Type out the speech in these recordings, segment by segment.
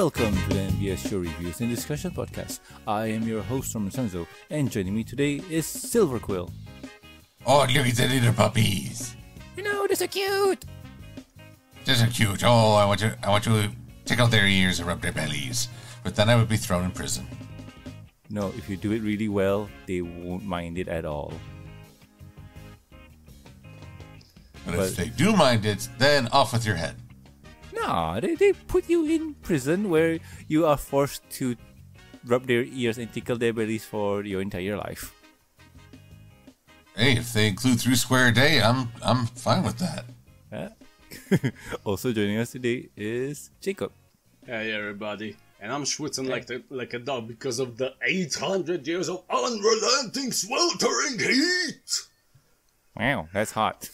welcome to the MBS Show Reviews and Discussion Podcast. I am your host, Norman Sanzo, and joining me today is Silver Quill. Oh, look at the little puppies. You know, they're so cute. They're so cute. Oh, I want you. I want you to take out their ears and rub their bellies. But then I would be thrown in prison. No, if you do it really well, they won't mind it at all. But, But- if they do mind it, then off with your head. Nah, they, they put you in prison where you are forced to rub their ears and tickle their bellies for your entire life. Hey, if they include three square day, I'm I'm fine with that. Yeah. also joining us today is Jakob. Hey everybody, and I'm schwitzing like the, like a dog because of the 800 years of unrelenting sweltering heat. Wow, that's hot.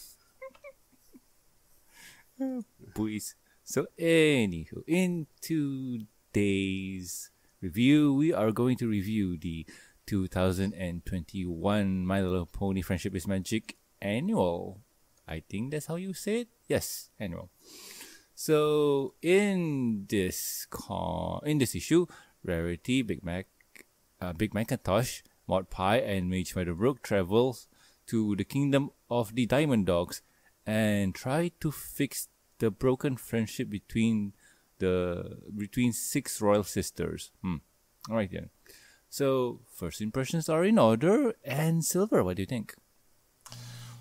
Boys. So, anywho, in today's review, we are going to review the 2021 My Little Pony Friendship is Magic annual. I think that's how you say it. Yes, annual. So, in this con- in this issue, Rarity, Big Mac, uh, Big McIntosh, Maud Pie, and Mage Meadowbrook travels to the kingdom of the Diamond Dogs and try to fix the broken friendship between the between six royal sisters. Hmm. All right then. So first impressions are in order. And Silver, what do you think?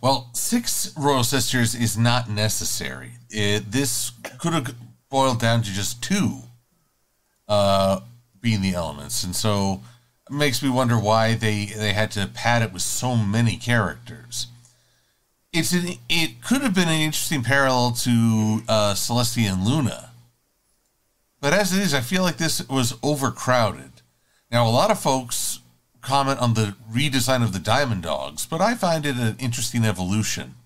Well, six royal sisters is not necessary. It, this could have boiled down to just two uh, being the elements, and so it makes me wonder why they they had to pad it with so many characters. It's an, it could have been an interesting parallel to uh, Celestia and Luna, but as it is, I feel like this was overcrowded. Now, a lot of folks comment on the redesign of the Diamond Dogs, but I find it an interesting evolution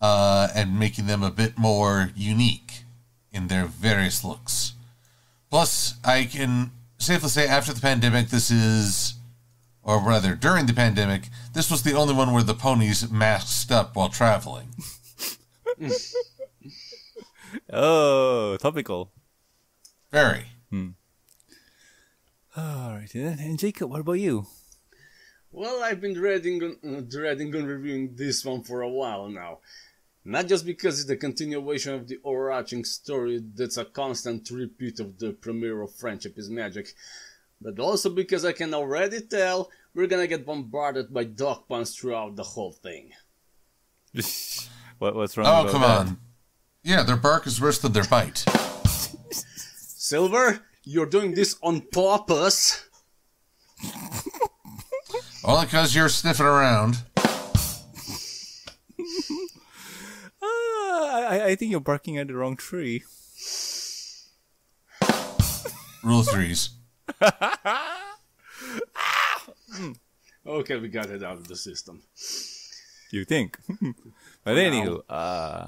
uh, and making them a bit more unique in their various looks. Plus, I can safely say after the pandemic, this is, or rather during the pandemic, this was the only one where the ponies masked up while traveling. Oh, topical. Very. All right then. And Jakob, what about you? Well, I've been dreading on, uh, dreading on reviewing this one for a while now. Not just because it's the continuation of the overarching story that's a constant repeat of the premiere of Friendship is Magic, but also because I can already tell we're gonna get bombarded by dog puns throughout the whole thing. what what's wrong? Oh, about come that? on. Yeah, their bark is worse than their bite. Silver, you're doing this on purpose. Only because you're sniffing around. Ah, I, I think you're barking at the wrong tree. Rule threes. Okay, we got it out of the system. You think? but anywho, uh,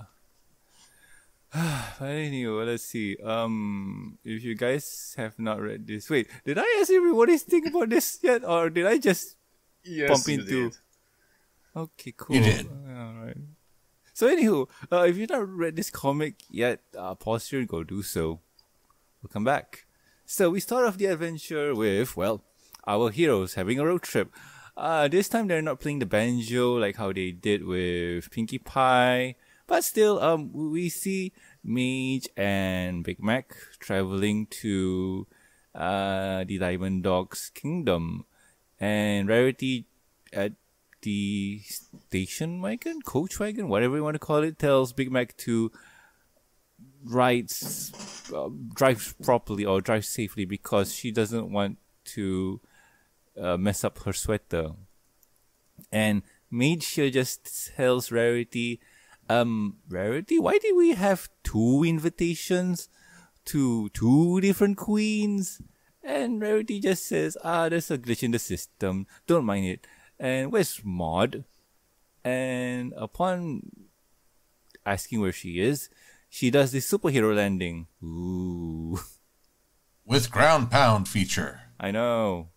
but anywho, let's see. Um, if you guys have not read this, wait, did I ask everybody to think about this yet, or did I just Yes, bump you into? did. Okay, cool. You did. All right. So anywho, uh, if you've not read this comic yet, uh, pause here and go do so. We'll come back. So we start off the adventure with well, our heroes having a road trip. Uh, this time they're not playing the banjo like how they did with Pinkie Pie, but still, um, we see Mage and Big Mac traveling to uh the Diamond Dogs Kingdom, and Rarity at the station wagon, coach wagon, whatever you want to call it, tells Big Mac to ride, uh, drive properly or drives safely because she doesn't want to uh, mess up her sweater. And Mage here just tells Rarity, um, Rarity, why did we have two invitations to two different queens? And Rarity just says, ah, there's a glitch in the system. Don't mind it. And where's Maud? And upon asking where she is, she does the superhero landing. Ooh, With ground pound feature. I know.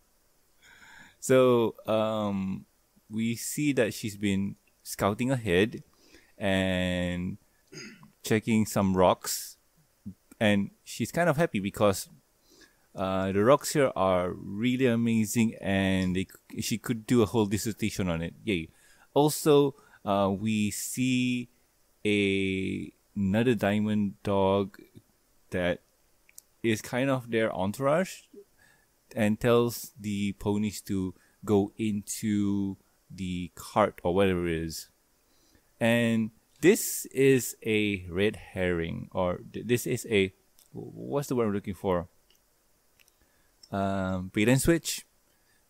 So, um, we see that she's been scouting ahead and checking some rocks, and she's kind of happy because Uh, the rocks here are really amazing, and they, she could do a whole dissertation on it. Yay! Also, uh, we see a another diamond dog that is kind of their entourage and tells the ponies to go into the cart or whatever it is. And this is a red herring, or this is a what's the word I'm looking for? Um, bait and switch,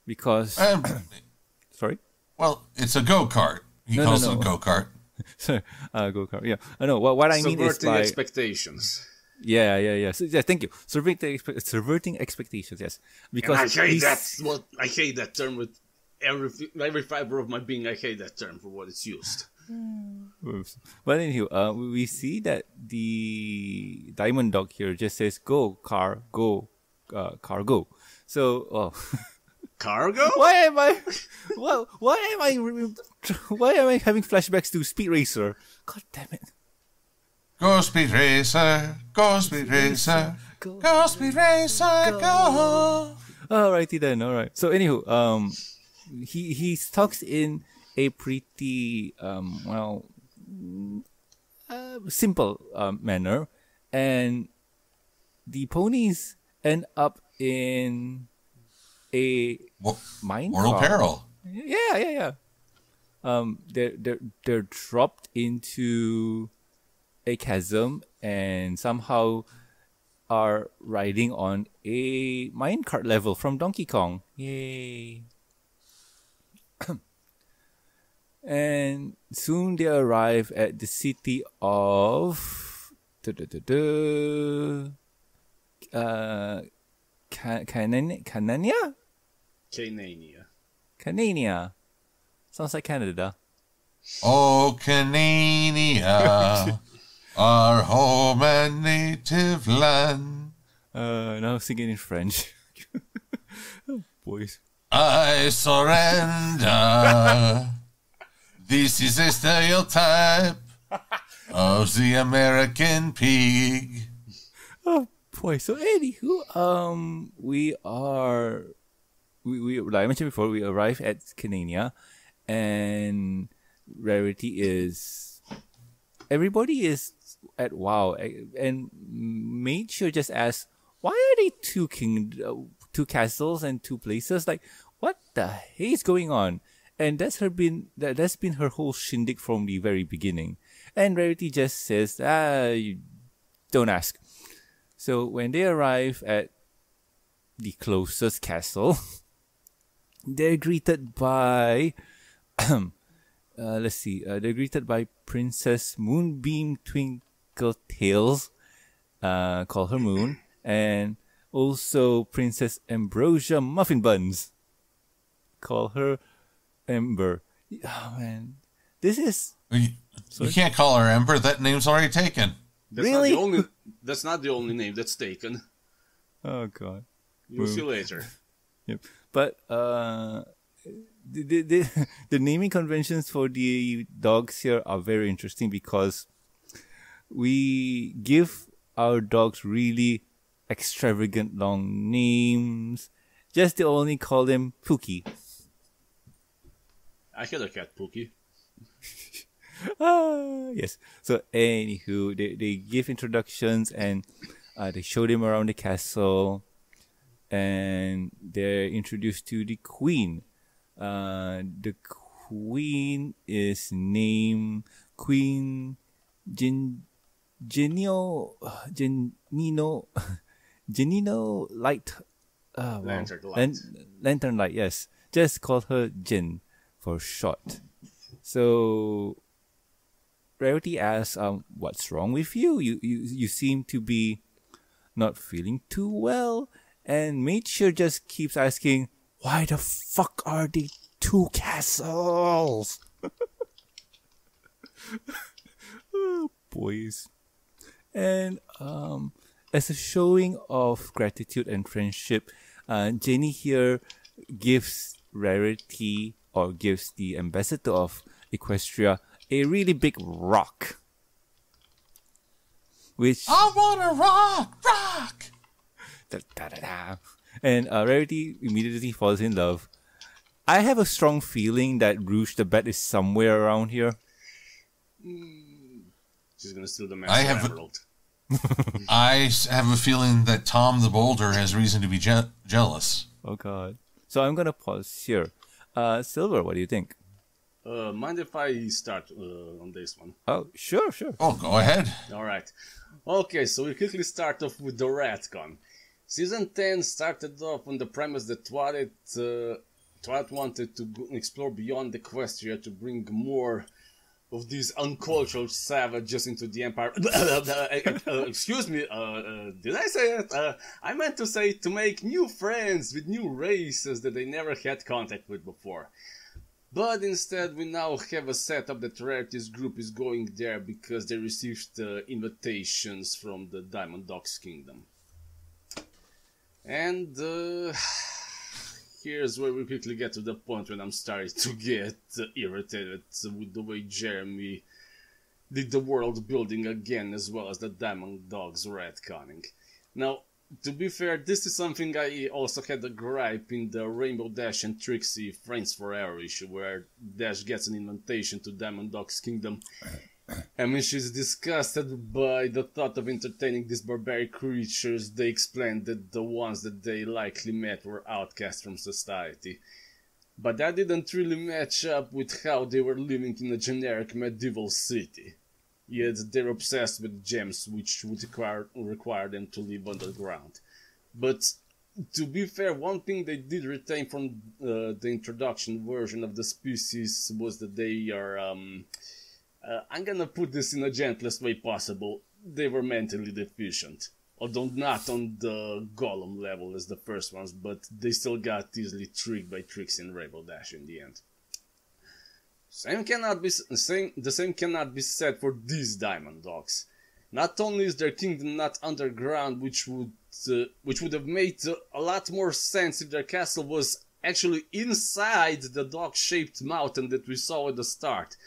because Um, sorry, well, it's a go kart. He No, no, calls no. it a go kart. sorry, uh, go kart. Yeah, I know. What what I mean is Subverting by expectations. yeah, yeah, yeah. So, yeah, thank you. Subverting, expe- subverting expectations. Yes, because And I hate that. Well, I hate that term with every every fiber of my being. I hate that term for what it's used. Oops. But anywho, uh, we we see that the diamond dog here just says "Go car, go, uh, car, go." So, oh, Cargo? why am I, why, why am I, why am I having flashbacks to Speed Racer? God damn it! Go speed racer, go speed racer, Go. go speed racer, go. Alrighty then. All right. So, anywho, um, he he talks in a pretty um well uh, simple um, manner, and the ponies end up in a Mo- mine Mortal peril. Yeah, yeah, yeah. Um, they're they're they're dropped into a chasm and somehow are riding on a minecart level from Donkey Kong. Yay! and soon they arrive at the city of uh, Ca- Canan- Canania? Canania. Canania. Sounds like Canada. Oh, Canania, our home and native land. Uh, now singing in French. oh, boys. I surrender. this is a stereotype of the American pig. Oh boy. So anywho, um, we are, we, we like I mentioned before, we arrive at Canania, and rarity is everybody is at wow, and made sure just ask why are they two king, two castles and two places? Like what the hell is going on? And that's her been that that's been her whole shindig from the very beginning. And Rarity just says, ah, you don't ask. So when they arrive at the closest castle, they're greeted by, uh, let's see, uh, they're greeted by Princess Moonbeam Twinkletails, uh, call her Moon, and also Princess Ambrosia Muffin Buns, call her Ember. Oh man, this is You, you can't call her Ember. That name's already taken. That's Really? Not the only, that's not the only name that's taken. oh god. You'll see later. Yep. But uh, the, the, the, the naming conventions for the dogs here are very interesting because we give our dogs really extravagant long names. Just to only call them Pookie. I had a cat, Pookie. Ah, yes. So, anywho, they, they give introductions and uh, they show them around the castle, and they're introduced to the queen. Uh, the queen is named Queen Gen Genio Genino Genino Light. Uh, wow. Lantern Light. Lan- Lantern Light. Yes, just call her Jin for short. So Rarity asks, um, what's wrong with you? You, you? you seem to be not feeling too well. And Mature just keeps asking, why the fuck are they two castles? oh, boys. And um, as a showing of gratitude and friendship, uh, Jenny here gives Rarity or gives the ambassador of Equestria a really big rock. Which I want to rock, rock. Da, da, da, da. And uh, Rarity immediately falls in love. I have a strong feeling that Rouge the Bat is somewhere around here. She's gonna steal the Master I have- Emerald. I s- have a feeling that Tom the Boulder has reason to be je- jealous. Oh god. So I'm gonna pause here. Uh, Silver, what do you think? Uh, mind if I start uh, on this one? Oh, sure, sure. Oh, go ahead. Alright. Okay, so we quickly start off with the retcon. Season 10 started off on the premise that Twilight, uh, Twilight wanted to explore beyond Equestria to bring more of these uncultured savages into the Empire. Uh, excuse me, uh, uh, did I say it? Uh, I meant to say to make new friends with new races that they never had contact with before. But instead, we now have a setup that Rarity's group is going there because they received uh, invitations from the Diamond Dogs Kingdom. And uh, here's where we quickly get to the point when I'm starting to get irritated with the way Jeremy did the world building again, as well as the Diamond Dogs retconning. Now, to be fair, this is something I also had a gripe in the Rainbow Dash and Trixie Friends Forever issue, where Dash gets an invitation to Diamond Dog's Kingdom. And when she's disgusted by the thought of entertaining these barbaric creatures, they explain that the ones that they likely met were outcasts from society. But that didn't really match up with how they were living in a generic medieval city. Yet they're obsessed with gems, which would require, require them to live underground. But to be fair, one thing they did retain from uh, the introduction version of the species was that they are. Um, uh, I'm gonna put this in the gentlest way possible. They were mentally deficient. Although not on the golem level as the first ones, but they still got easily tricked by tricks and Rainbow Dash in the end. Same cannot be same, the same cannot be said for these diamond dogs. Not only is their kingdom not underground, which would uh, which would have made uh, a lot more sense if their castle was actually inside the dog-shaped mountain that we saw at the start.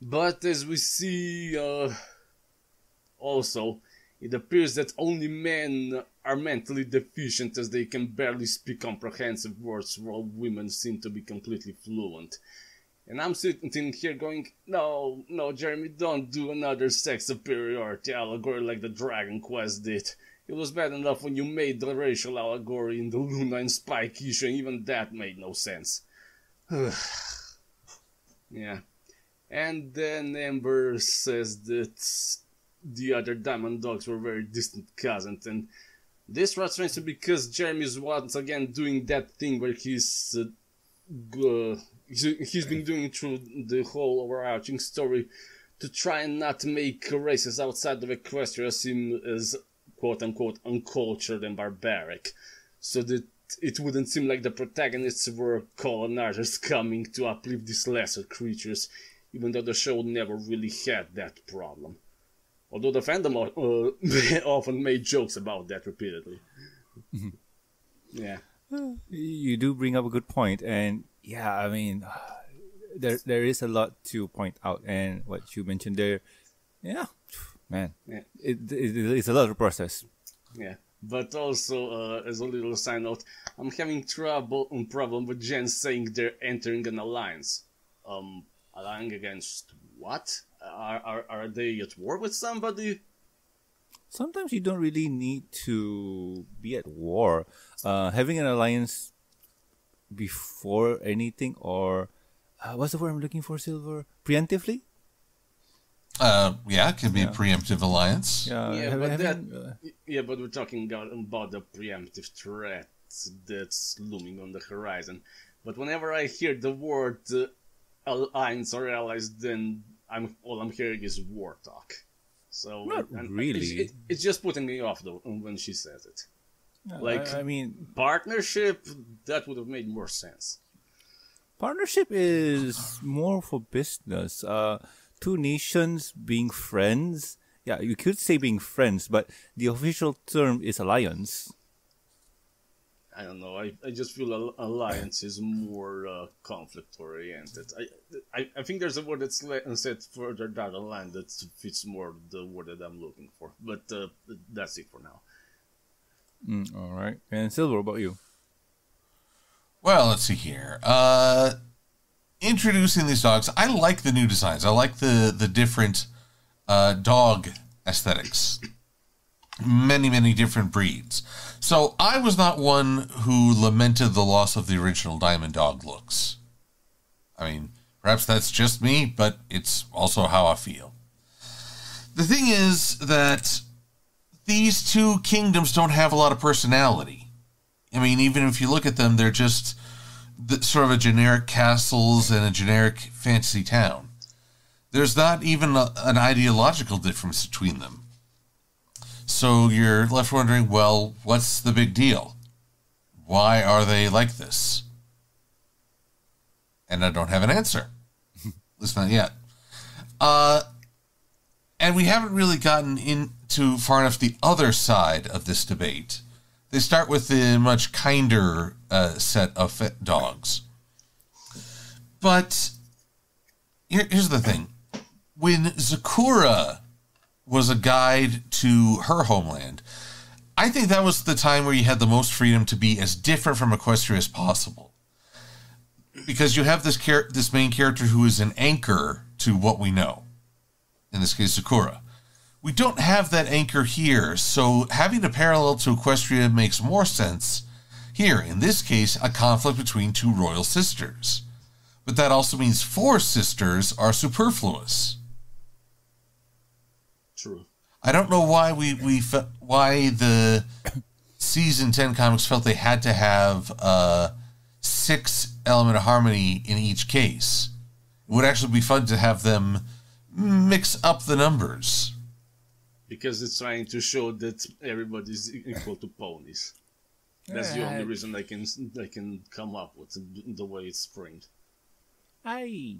But as we see, uh, also, it appears that only men are mentally deficient as they can barely speak comprehensive words, while women seem to be completely fluent. And I'm sitting here going, no, no, Jeremy, don't do another sex superiority allegory like the Dragon Quest did. It was bad enough when you made the racial allegory in the Luna and Spike issue, and even that made no sense. yeah. And then Amber says that the other Diamond Dogs were very distant cousins, and this was strange because Jeremy is once again doing that thing where he's uh, he's he's been doing through the whole overarching story to try and not make races outside of Equestria seem as quote unquote uncultured and barbaric, so that it wouldn't seem like the protagonists were colonizers coming to uplift these lesser creatures, even though the show never really had that problem. Although the fandom uh, often made jokes about that repeatedly. yeah. You do bring up a good point, and yeah, I mean, there there is a lot to point out, and what you mentioned there, yeah, man, Yeah. it, it it's a lot of process. Yeah, but also uh, as a little side note, I'm having trouble um, problem with Jen saying they're entering an alliance. Um, allying against what? Are, are are they at war with somebody? Sometimes you don't really need to be at war. Uh, having an alliance before anything, or uh, what's the word I'm looking for? Silver preemptively. Uh, yeah, it could be a preemptive alliance. Yeah, yeah, have- but having, that uh, yeah, but we're talking about, about the preemptive threat that's looming on the horizon. But whenever I hear the word uh, alliance or allies, then I'm all I'm hearing is war talk. So Not really. it's, it- it's just putting me off though when she says it. like- I, I mean, partnership that would have made more sense partnership is more for business. Uh, two nations being friends. Yeah, you could say being friends, but the official term is alliance. I don't know i, I just feel alliance is more uh, conflict oriented I, I i think there's a word that's le- said further down the line that fits more the word that i'm looking for but uh, that's it for now Mm, all right. And Silver, what about you? Well, let's see here. Uh, introducing these dogs, I like the new designs. I like the the different uh, dog aesthetics. Many, many different breeds. So I was not one who lamented the loss of the original Diamond Dog looks. I mean, perhaps that's just me, but it's also how I feel. The thing is that these two kingdoms don't have a lot of personality. I mean, even if you look at them, they're just sort of a generic castles and a generic fantasy town. There's not even a, an ideological difference between them. So you're left wondering, well, what's the big deal? Why are they like this? And I don't have an answer. At least not yet. Uh, and we haven't really gotten into far enough the other side of this debate. They start with the much kinder uh, set of dogs. But here, here's the thing when Zecora was a guide to her homeland, I think that was the time where you had the most freedom to be as different from Equestria as possible. Because you have this char- this main character who is an anchor to what we know. In this case, Zecora. We don't have that anchor here, so having a parallel to Equestria makes more sense. Here, in this case, a conflict between two royal sisters. But that also means four sisters are superfluous. True. I don't know why we we fe- why the season ten comics felt they had to have uh, six element of harmony in each case. It would actually be fun to have them mix up the numbers. Because it's trying to show that everybody's equal to ponies. That's the only reason I can I can come up with the way it's framed. I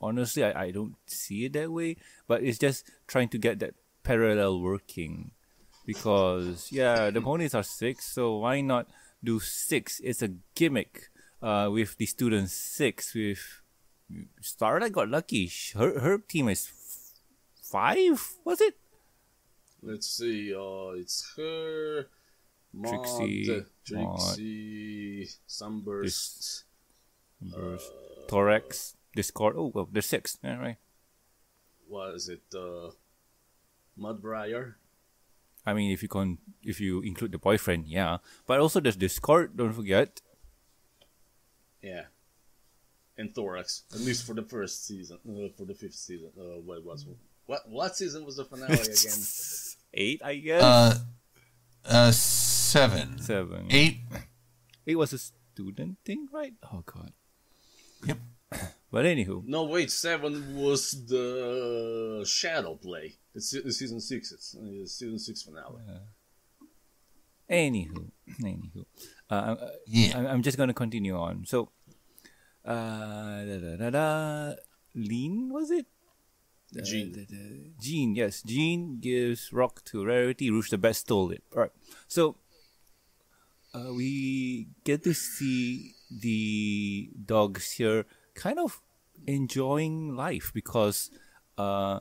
honestly, I, I don't see it that way, but it's just trying to get that parallel working. Because, yeah, the ponies are six, so why not do six? It's a gimmick uh, with the students six. With Starlight got lucky. Her, her team is five, was it? Let's see. Uh, it's her, Maud, Trixie, Trixie, Sunburst. Burst, Thorax, Discord. Oh, well, there's six. Yeah, right. What is it? Uh, Mudbriar. I mean, if you con if you include the boyfriend, yeah. But also there's Discord. Don't forget. Yeah. And Thorax, at least for the first season, uh, for the fifth season. Uh, what was what? What season was the finale again? Eight, I guess. Uh, uh, seven, Seven. eight. It was a student thing, right? Oh god. Yep. But anywho, No, wait, seven was the Shadow Play. It's se- season six. It's uh, season six finale. anywho, anywho. Uh, uh, Yeah. I'm, I'm just gonna continue on. So, uh, da, da, da, da. Lean was it? Uh, Jean. da, da, Jean, yes. Jean gives rock to rarity. Rouge the Bat stole it. All right. So, uh, we get to see the dogs here kind of enjoying life because uh,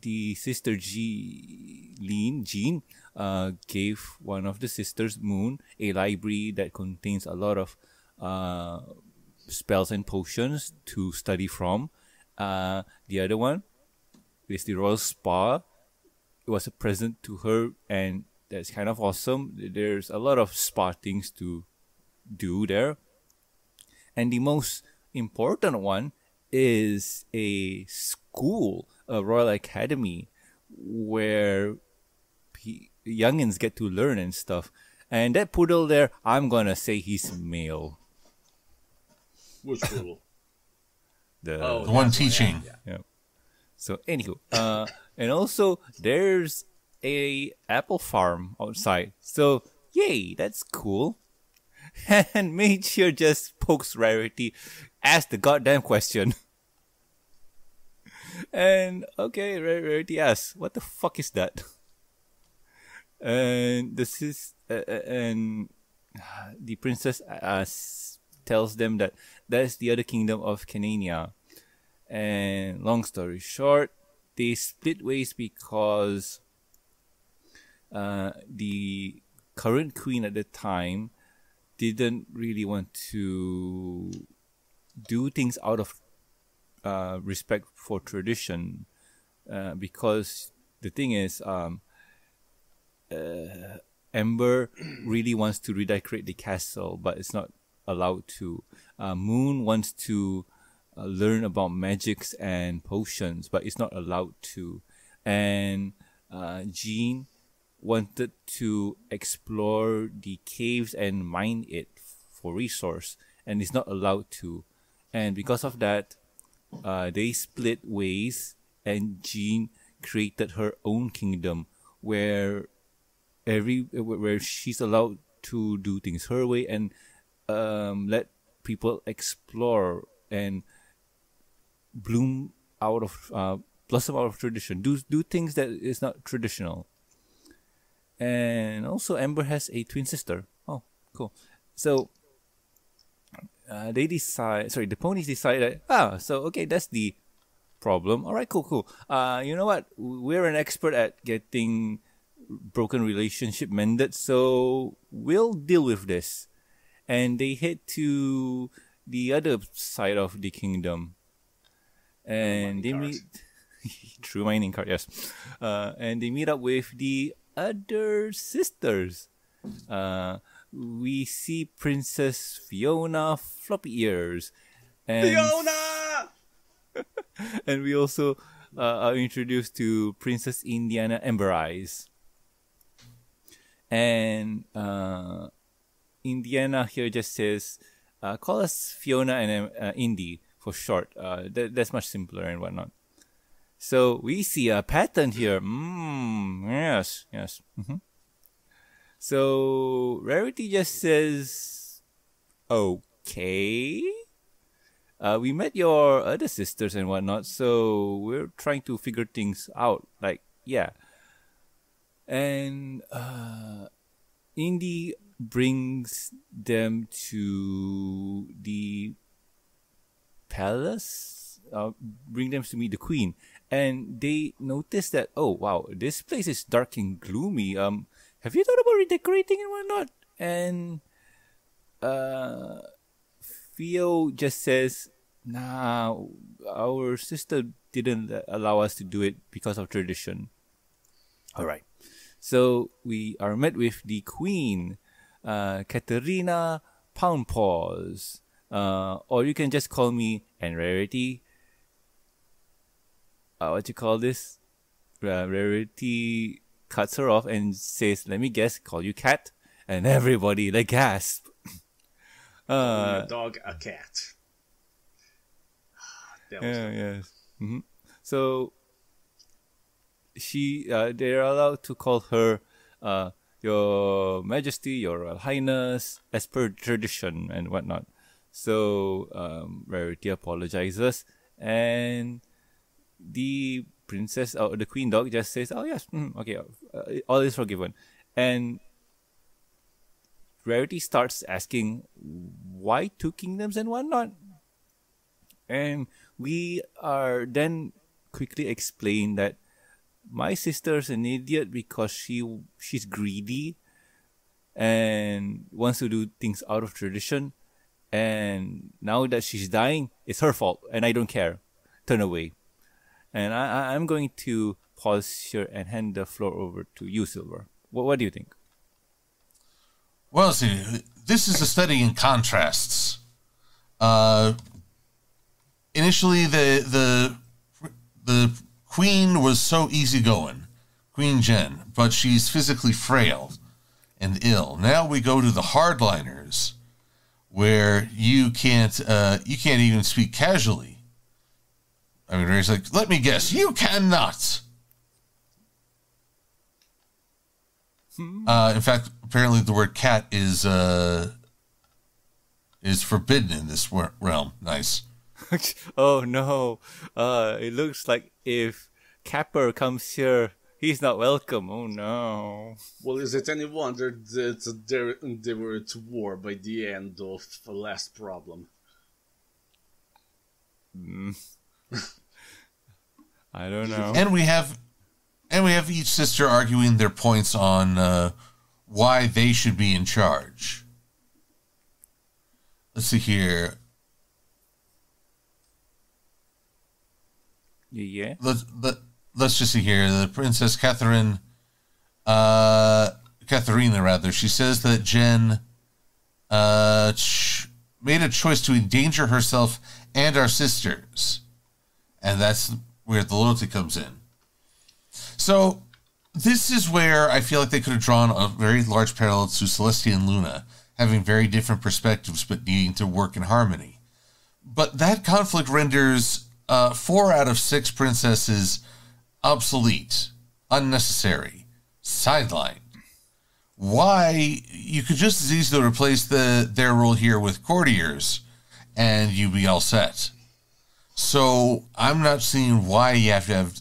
the sister G Lean Jean uh, gave one of the sisters Moon a library that contains a lot of uh, spells and potions to study from. Uh, the other one is the Royal Spa. It was a present to her, and that's kind of awesome. There's a lot of spa things to do there. And the most important one is a school, a Royal Academy, where pe- youngins get to learn and stuff. And that poodle there, I'm gonna say he's male. Which poodle? The Oh, The one that's teaching. Yeah, yeah. So anywho, uh, and also there's a apple farm outside. So yay, that's cool. And here just pokes Rarity, ask the goddamn question. And okay, Rarity asks, "What the fuck is that?" And this is uh, uh, and the princess uh, s- tells them that that is the other kingdom of Canania. And long story short, they split ways because uh, the current queen at the time didn't really want to do things out of uh, respect for tradition uh, because the thing is um, uh, Ember really wants to redecorate the castle, but it's not allowed to. Uh, Moon wants to uh, learn about magics and potions, but it's not allowed to. And uh, Jean wanted to explore the caves and mine it for resource, and is not allowed to. And because of that, uh, they split ways, and Jean created her own kingdom where every where she's allowed to do things her way and um, let people explore and bloom out of uh, blossom out of tradition. Do do things that is not traditional. And also, Ember has a twin sister. Oh, cool. So uh, they decide. Sorry, the ponies decide that ah, so okay, that's the problem. All right, cool, cool. Uh, you know what? We're an expert at getting broken relationship mended, so we'll deal with this. And they head to the other side of the kingdom, and they meet. True mining card, yes. Uh, and they meet up with the other sisters. Uh, we see Princess Fiona Floppy Ears. And Fiona! and we also uh, are introduced to Princess Indiana Ember Eyes. And uh, Indiana here just says, uh, call us Fiona and uh, Indy for short. Uh, that, that's much simpler and whatnot. So we see a pattern here. Mm, yes, yes. Mm-hmm. So Rarity just says, okay. Uh, we met your other sisters and whatnot, so we're trying to figure things out. Like, yeah. And uh, Indy brings them to the palace, uh, bring them to meet the queen. And they notice that, oh, wow, this place is dark and gloomy. Um, have you thought about redecorating and whatnot? And uh, Theo just says, nah, our sister didn't allow us to do it because of tradition. All right. So we are met with the queen, uh, Katerina Poundpaws. Uh, or you can just call me and Rarity. Uh, what you call this? Uh, Rarity cuts her off and says, "Let me guess, call you cat," and everybody like gasp. Uh, a dog, a cat. Was yeah, yes. Mm-hmm. So she, uh, they are allowed to call her, uh, Your Majesty, Your Royal Highness, as per tradition and whatnot. So um, Rarity apologizes, and the princess or the queen dog just says, "Oh yes, mm, okay, uh, all is forgiven," and Rarity starts asking why two kingdoms and whatnot, and we are then quickly explained that my sister's an idiot because she she's greedy and wants to do things out of tradition. And now that she's dying it's her fault and i don't care. Turn away and I, I'm going to pause here and hand the floor over to you, Silver. What, what do you think? Well, see, this is a study in contrasts. Uh, initially, the the the queen was so easygoing, Queen Jen, but she's physically frail and ill. Now we go to the hardliners, where you can't uh, you can't even speak casually I mean, he's like, let me guess, you cannot. Hmm. Uh, in fact, apparently the word cat is uh, is forbidden in this realm. Nice. oh no! Uh, it looks like if Capper comes here, he's not welcome. Oh no! Well, is it any wonder that they were at war by the end of the last problem? Mm. I don't know. And we have and we have each sister arguing their points on uh, why they should be in charge. Let's see here. Yeah. Let's let, let's just see here. The Princess Catherine, uh, Katharina rather. She says that Jen, uh, made a choice to endanger herself and our sisters, and that's where the loyalty comes in. So this is where I feel like they could have drawn a very large parallel to Celestia and Luna, having very different perspectives but needing to work in harmony. But that conflict renders uh, four out of six princesses obsolete, unnecessary, sidelined. Why you could just as easily replace the their role here with courtiers, and you'd be all set. So I'm not seeing why you have to have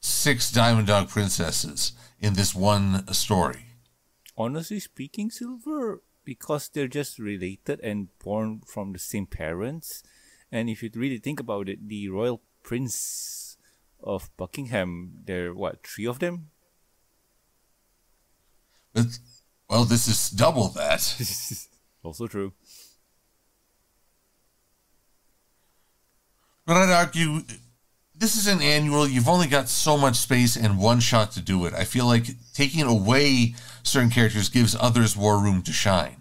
six Diamond Dog princesses in this one story. Honestly speaking, Silver, because they're just related and born from the same parents, and if you really think about it, the royal prince of Buckingham, there what three of them? But, well, this is double that. also true. But I'd argue this is an annual. You've only got so much space and one shot to do it. I feel like taking away certain characters gives others more room to shine.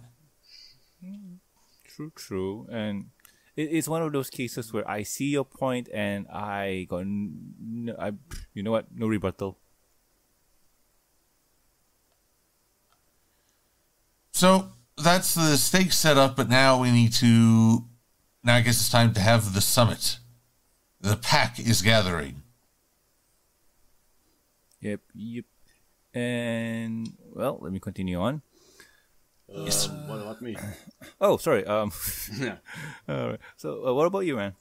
True, true, and it's one of those cases where I see your point and I got, n- I, you know what, no rebuttal. So that's the stakes set up, but now we need to. Now I guess it's time to have the summit. The pack is gathering. Yep, yep. And well, let me continue on. Um, what about me? Oh, sorry. Um, yeah. all right. So, uh, what about you, man?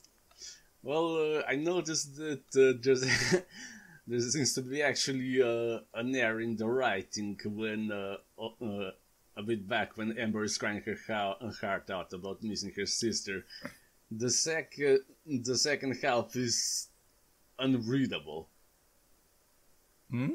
Well, uh, I noticed that uh, there's there seems to be actually uh, an error in the writing when uh, uh, a bit back when Amber is crying her heart out about missing her sister. The second the second half is unreadable. Hmm?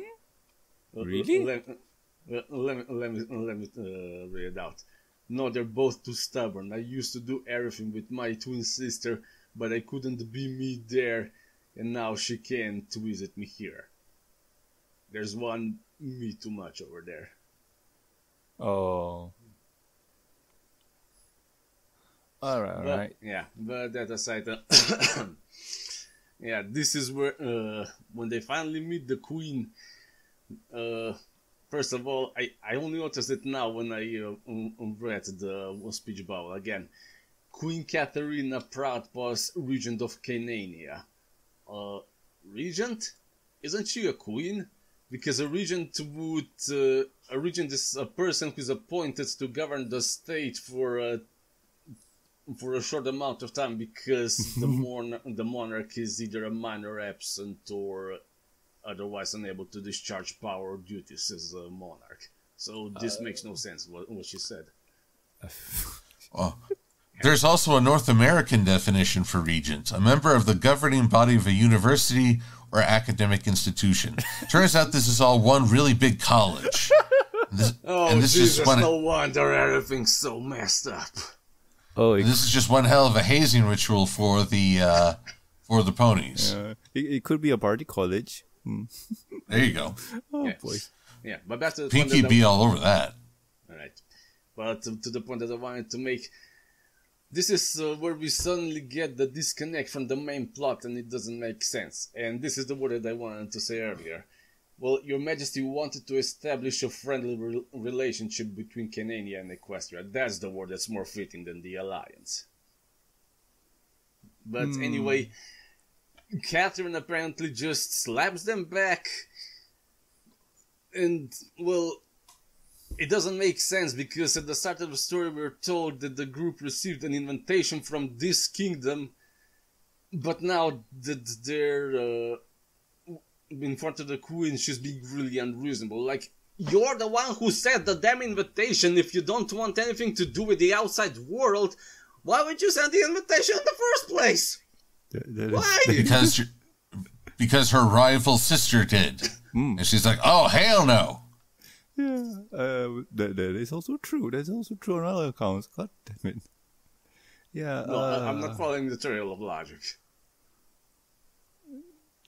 Uh, Really? Let, uh, let me let me let me uh, read it out. No, they're both too stubborn. I used to do everything with my twin sister, but I couldn't be me there, and now she can't visit me here. There's one me too much over there. Oh. All right, all But, right. Yeah, but that aside, uh, yeah, this is where uh, when they finally meet the queen. Uh, first of all, I, I only noticed it now when I uh, um, um, read the uh, speech bubble again. Queen Katharina Proudpaws, regent of Canania. Uh, regent? Isn't she a queen? Because a regent would uh, a regent is a person who is appointed to govern the state for uh, for a short amount of time because the mon- the monarch is either a minor absent or otherwise unable to discharge power duties as a monarch. So this makes no uh, sense what, what she said. Oh. There's also a North American definition for regent, a member of the governing body of a university or academic institution. Turns out this is all one really big college. This, Oh and this Jesus! is no wonder everything's so messed up. Oh, it, This is just one hell of a hazing ritual for the uh, for the ponies. uh, it, it could be a party college. Hmm. There you go. Oh Yeah. boy. Yeah, but back to the Pinky that be all over that. All right, but to, to the point that I wanted to make, this is uh, where we suddenly get the disconnect from the main plot, and it doesn't make sense. And this is the word that I wanted to say earlier. Well, Your Majesty wanted to establish a friendly re- relationship between Canania and Equestria. That's the word that's more fitting than the alliance. But anyway, Catherine apparently just slaps them back. And, well, it doesn't make sense because at the start of the story we're told that the group received an invitation from this kingdom, but now that they're uh, in front of the queen, she's being really unreasonable. Like, you're the one who said the damn invitation. If you don't want anything to do with the outside world, why would you send the invitation in the first place? That- that is- Why? Because because her rival sister did. Hmm. And she's like, "Oh hell no!" Yeah, uh, that, that is also true. That's also true on other accounts. God damn it. Yeah, No, I- I'm uh, not following the trail of logic.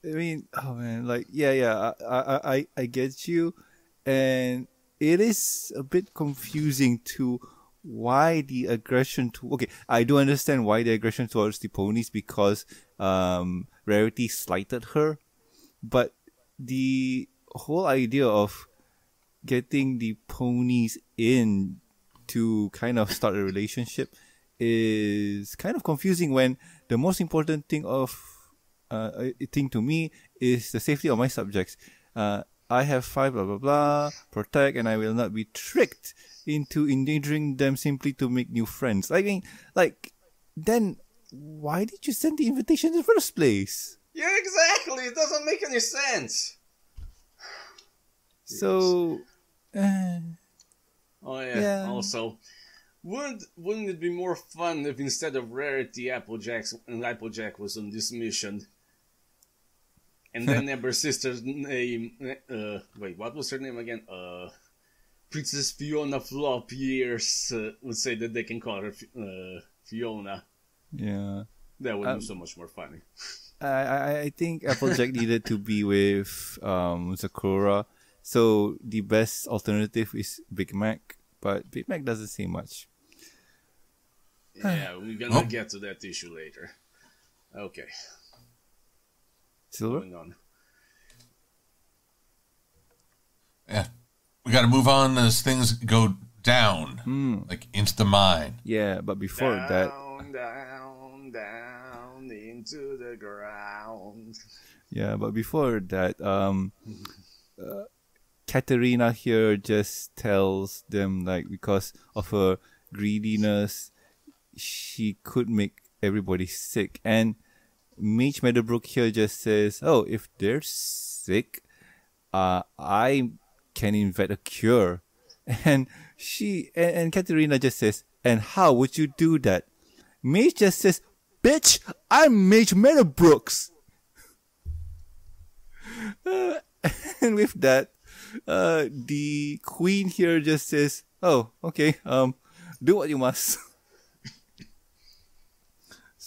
I mean, oh man, like yeah, yeah, I, I, I, get you, and it is a bit confusing to why the aggression to. Okay, I do understand why the aggression towards the ponies because um Rarity slighted her, but the whole idea of getting the ponies in to kind of start a relationship is kind of confusing when the most important thing of uh, thing to me is the safety of my subjects. Uh, I have five blah blah blah protect, and I will not be tricked into endangering them simply to make new friends. I mean, like, then why did you send the invitation in the first place? Yeah, exactly. It doesn't make any sense. So, uh, Oh yeah. Yeah. Also, wouldn't wouldn't it be more fun if instead of Rarity, Applejack and Applejack was on this mission, and then Amber's sister's name? Uh, wait, what was her name again? Uh, Princess Fiona Flop Years uh, would say that they can call her Fi- uh, Fiona. yeah. That would Um, be so much more funny. I, I I think Applejack needed to be with um Sakura. So the best alternative is Big Mac, but Big Mac doesn't say much. Yeah, we're gonna Oh. get to that issue later. Okay, Silver? going on. Yeah, we got to move on as things go down, Hmm. like into the mine. Yeah, but before that, down, down, down into the ground. yeah, but before that, um, uh, Katerina here just tells them like because of her greediness, she could make everybody sick, and Mage Meadowbrook here just says, "Oh, if they're sick, uh, I can invent a cure." And she and, and Katerina just says, "And how would you do that?" Mage just says, "Bitch, I'm Mage Meadowbrooks." Uh, and with that, uh, the queen here just says, "Oh, okay. Um, do what you must."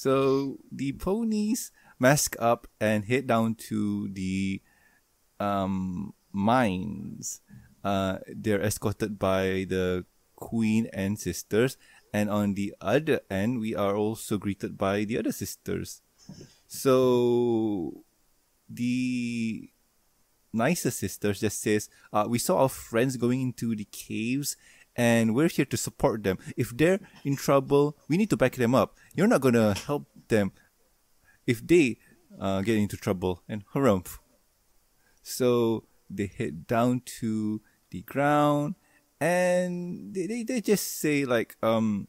so the ponies mask up and head down to the um mines. Uh, they're escorted by the queen and sisters, and on the other end, we are also greeted by the other sisters. So the nicer sisters just says, uh, we saw our friends going into the caves and we're here to support them. If they're in trouble, we need to back them up. You're not gonna help them if they uh, get into trouble and harumph. So they head down to the ground and they, they, they just say like um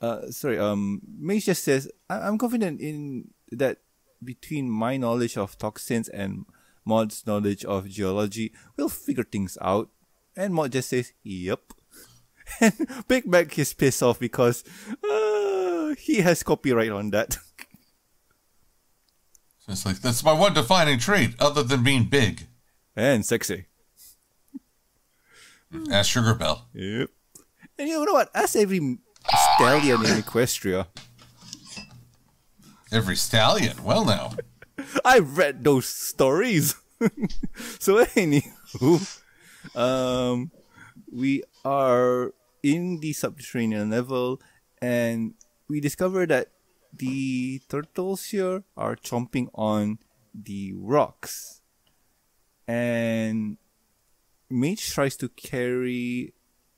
uh sorry um Mage just says I- I'm confident in that between my knowledge of toxins and Maud's knowledge of geology we'll figure things out and Maud just says yep and Big Mac is pissed off because uh, he has copyright on that So it's like that's my one defining trait, other than being big. and sexy Ask Sugar Belle. Yep. And you know what? As every stallion in Equestria, Every stallion. Well, now. I've read those stories. so anywho, um, we are in the subterranean level, and we discover that the turtles here are chomping on the rocks, and Mage tries to carry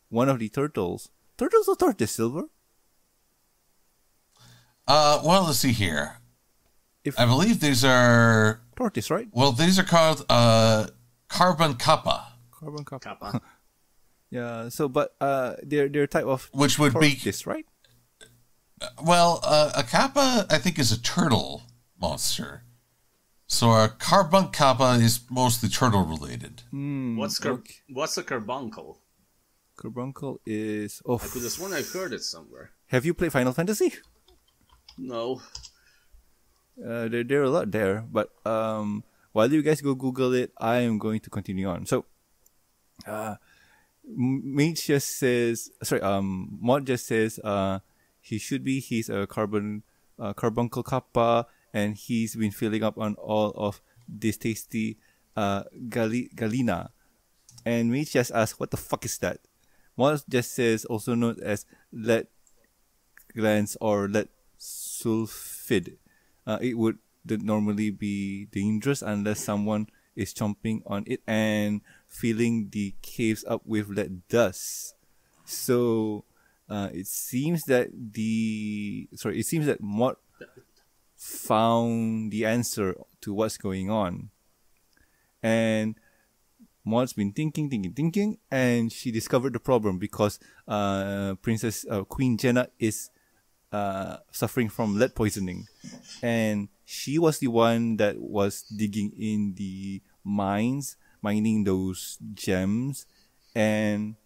one of the turtles. Turtles or tortoise silver? Uh, well, let's see here. If I believe these are tortoise, right? well, these are called uh, carbon kappa, Carbon copy. Kappa. Yeah. So, but uh, they're they're type of which would be this right? well, uh, a kappa I think is a turtle monster. So a carbon kappa is mostly turtle related. What's car- okay. what's a carbuncle? Carbuncle is. Oh, I could have sworn I heard it somewhere. have you played Final Fantasy? No. Uh, there there are a lot there, but um, while you guys go Google it, I am going to continue on. So, uh, just says, sorry, um, Maud just says, uh, he should be, he's a carbon, uh, carbuncle kappa, and he's been filling up on all of this tasty, uh, gali- galena. And Mage just asks, what the fuck is that? Maud just says, also known as lead glance or lead sulfide. Uh, it would normally be dangerous unless someone is chomping on it and filling the caves up with lead dust. So uh, it seems that the sorry, it seems that Maud found the answer to what's going on, and Maud's been thinking, thinking, thinking, and she discovered the problem because uh, Princess uh, Queen Jenna is uh, suffering from lead poisoning, and she was the one that was digging in the mines, mining those gems, and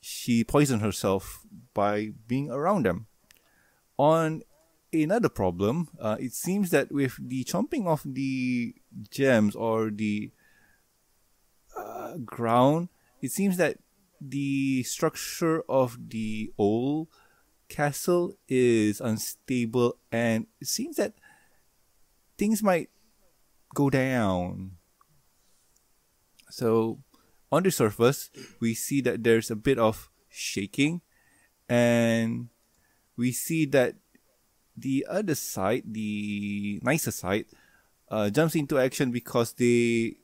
she poisoned herself by being around them. On another problem, uh, it seems that with the chomping of the gems or the uh, ground, it seems that the structure of the old castle is unstable and it seems that things might go down. So, on the surface, we see that there's a bit of shaking, and we see that the other side, the nicer side, uh, jumps into action because they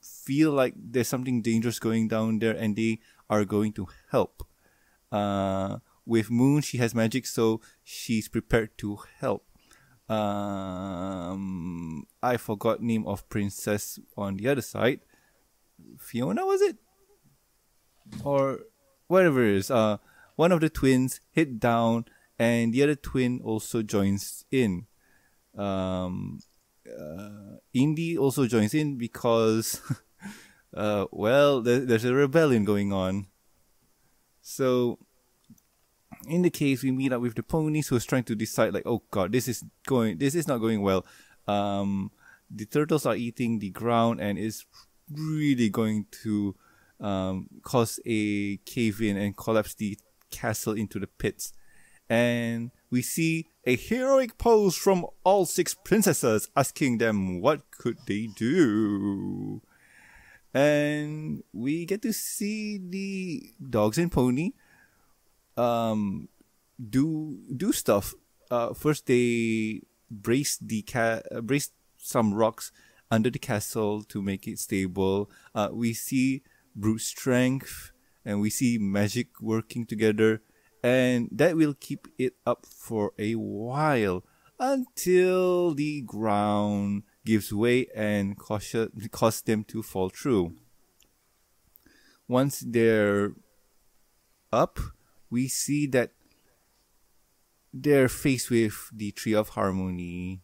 feel like there's something dangerous going down there and they are going to help. Uh, with Moon, she has magic, so she's prepared to help. Um, I forgot name of princess on the other side. Fiona was it? Or whatever it is. Uh, one of the twins hit down, and the other twin also joins in. Um, uh, Indy also joins in because, uh, well, there, there's a rebellion going on. So in the case we meet up with the ponies who's trying to decide like oh god this is going this is not going well um the turtles are eating the ground and it's really going to um, cause a cave in and collapse the castle into the pits and we see a heroic pose from all six princesses asking them what could they do and we get to see the dogs and pony um, do do stuff. Uh, first, they brace the ca- uh, brace some rocks under the castle to make it stable. Uh, we see brute strength and we see magic working together, and that will keep it up for a while until the ground gives way and cause, cause them to fall through. Once they're up, we see that they're faced with the Tree of Harmony.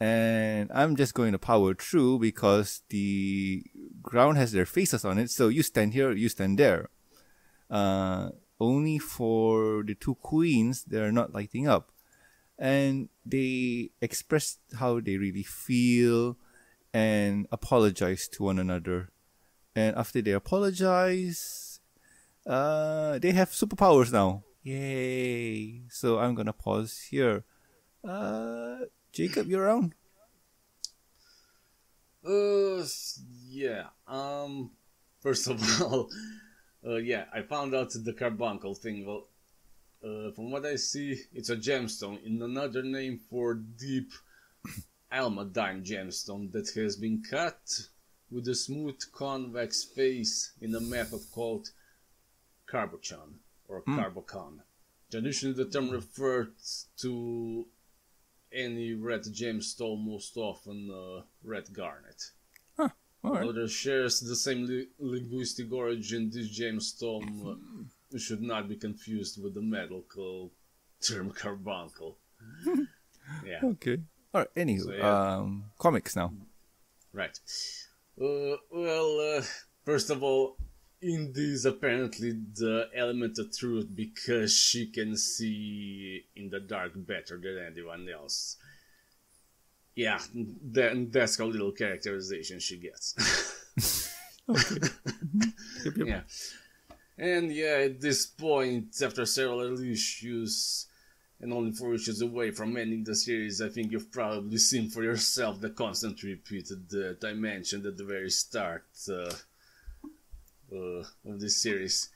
And I'm just going to power through because the ground has their faces on it. So you stand here, you stand there. Uh, only for the two queens, they're not lighting up. And they express how they really feel and apologize to one another. And after they apologize, uh, they have superpowers now. Yay! So I'm gonna pause here. Uh, Jacob, your own. Uh, yeah. Um, first of all, uh, yeah, I found out the carbuncle thing. Well, uh, from what I see, it's a gemstone in another name for deep almandine gemstone that has been cut with a smooth convex face in a method called Carbochan or mm. Carbocon. Traditionally, the term refers to any red gemstone, most often uh, red garnet. Huh. Although right. shares the same li- linguistic origin, this gemstone uh, should not be confused with the medical term carbuncle. yeah. Okay. All right. Anywho, so, yeah. um, comics now. Right. Uh, well, uh, first of all, Indy is apparently the element of truth because she can see in the dark better than anyone else. Yeah, that, that's how little characterization she gets. yep. Yeah. And yeah, at this point, after several issues, and only four issues away from ending the series, I think you've probably seen for yourself the constant repeated that I mentioned at the very start uh, uh, of this series.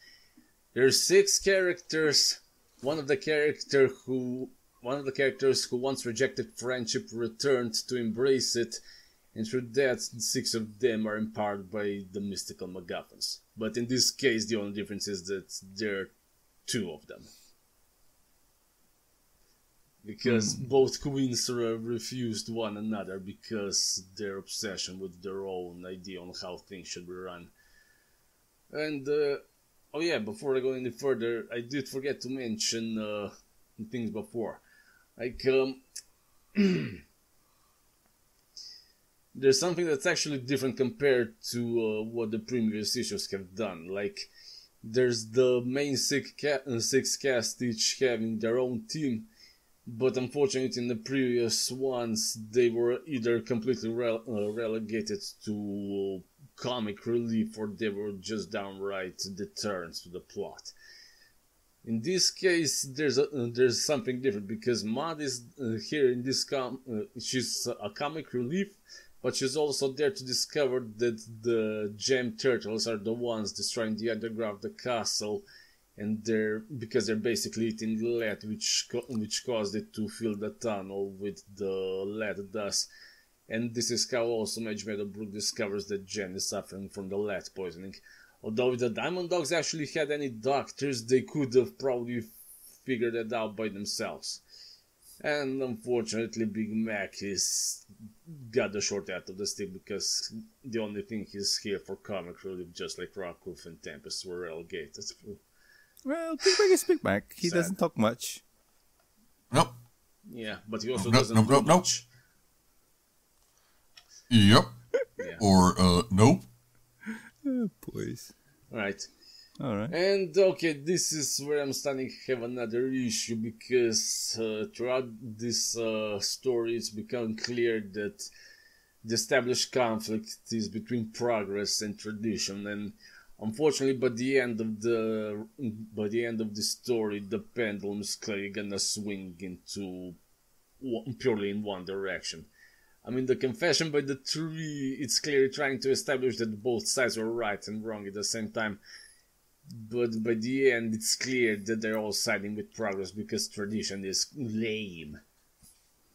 There's six characters. One of the character who one of the characters who once rejected friendship returned to embrace it, and through that, six of them are empowered by the mystical MacGuffins. But in this case, the only difference is that there are two of them. Because Hmm. both queens re- refused one another because their obsession with their own idea on how things should be run. And, uh, oh yeah, before I go any further, I did forget to mention uh, things before. Like, um, there's something that's actually different compared to uh, what the previous issues have done. Like, there's the main six, ca- uh, six cast each having their own team, but unfortunately, in the previous ones, they were either completely rele- uh, relegated to comic relief or they were just downright deterrents to the plot. In this case, there's a, uh, there's something different because Maud is uh, here in this com. Uh, she's a comic relief, but she's also there to discover that the gem turtles are the ones destroying the underground of the castle, and they're because they're basically eating lead, which co- which caused it to fill the tunnel with the lead dust. And this is how also Mage Meadowbrook discovers that Jen is suffering from the lead poisoning. Although if the Diamond Dogs actually had any doctors, they could have probably figured it out by themselves. And unfortunately, Big Mac is got the short end of the stick because the only thing he's here for comic relief, just like Rockhoof and Tempest were relegated. Well, Big Mac is Big Mac. He Sad. doesn't talk much. Nope. Yeah, but he also Nope, doesn't nope, do nope, nope. Much. Yep. Yeah. Or uh, nope. Oh, boys. Right. All right. And okay, this is where I'm starting to have another issue because uh, throughout this uh, story, it's become clear that the established conflict is between progress and tradition, and unfortunately, by the end of the by the end of the story, the pendulum is clearly gonna swing into purely in one direction. I mean, the confession by the tree, it's clearly trying to establish that both sides were right and wrong at the same time. But by the end, it's clear that they're all siding with progress because tradition is lame.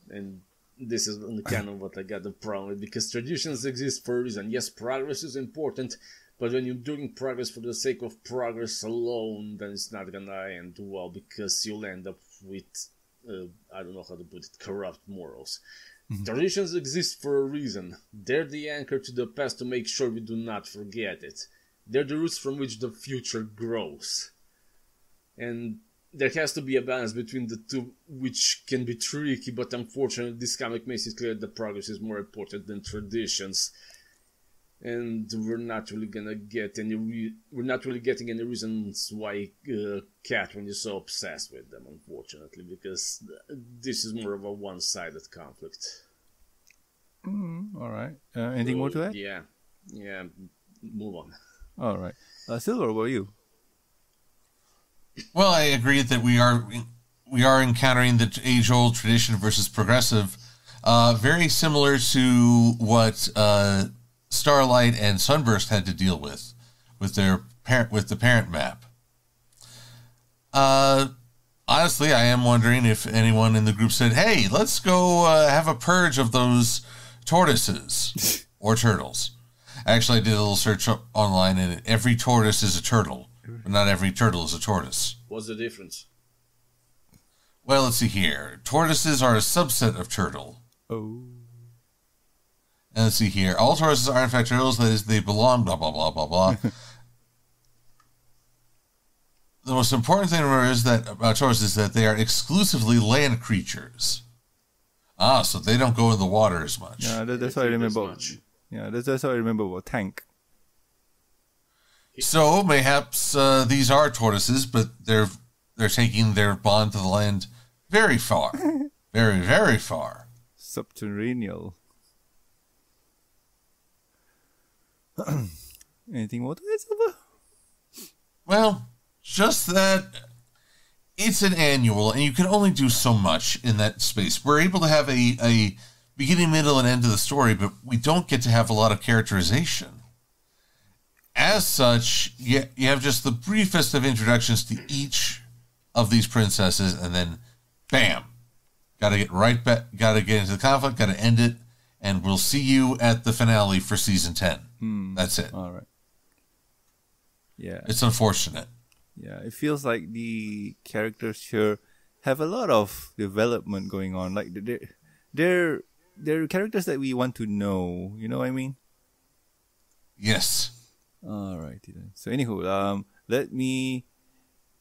And this is kind of what I got the problem with because traditions exist for a reason. Yes, progress is important, but when you're doing progress for the sake of progress alone, then it's not gonna end well because you'll end up with, uh, I don't know how to put it, corrupt morals. Mm-hmm. Traditions exist for a reason. They're the anchor to the past to make sure we do not forget it. They're the roots from which the future grows. And there has to be a balance between the two, which can be tricky, but unfortunately, this comic makes it clear that progress is more important than traditions. And we're not really gonna get any. Re- we're not really getting any reasons why uh, Catherine is so obsessed with them, unfortunately, because this is more of a one-sided conflict. Mm, all right. Uh, anything more to that? Yeah, yeah. Move on. All right. Uh, Silver, what about you? Well, I agree that we are we are encountering the age old tradition versus progressive, uh, very similar to what uh, Starlight and Sunburst had to deal with with their parent with the parent map. Uh, honestly, I am wondering if anyone in the group said, "Hey, let's go uh, have a purge of those tortoises or turtles." Actually, I did a little search up online, and every tortoise is a turtle, but not every turtle is a tortoise. What's the difference? Well, let's see here. Tortoises are a subset of turtle. Oh. And let's see here. All tortoises are in fact turtles, that is, they belong, blah, blah, blah, blah, blah. the most important thing to remember is that about tortoises is that they are exclusively land creatures. Ah, so they don't go in the water as much. Yeah, that, that's I what I think remember. much. Yeah, that's, that's what I remember about Tank. So mayhaps uh, these are tortoises, but they're they're taking their bond to the land very far, very very far. subterranean. Anything more to add, Silver? Well, just that it's an annual, and you can only do so much in that space. We're able to have a, a beginning, middle, and end of the story, but we don't get to have a lot of characterization. As such, you, you have just the briefest of introductions to each of these princesses, and then bam, got to get right back, got to get into the conflict, got to end it, and we'll see you at the finale for season 10. Hmm. That's it. All right. Yeah. It's unfortunate. Yeah, it feels like the characters here have a lot of development going on. Like they're they're they're characters that we want to know. You know what I mean? Yes. All right. then. So anywho, um, let me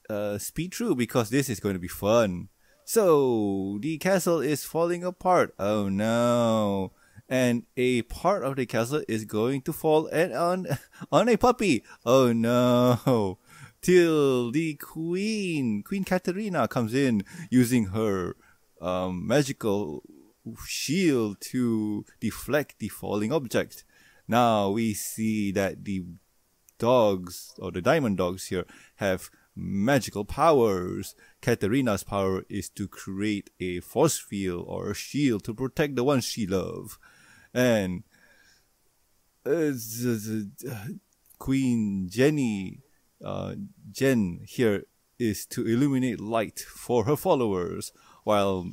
uh speed through because this is going to be fun. So the castle is falling apart. Oh no. And a part of the castle is going to fall and on on a puppy. Oh no. Till the queen, Queen Katerina comes in using her um, magical shield to deflect the falling object. Now we see that the dogs or the diamond dogs here have magical powers. Katerina's power is to create a force field or a shield to protect the ones she loves. And uh, Queen Jenny, uh, Jen here is to illuminate light for her followers, while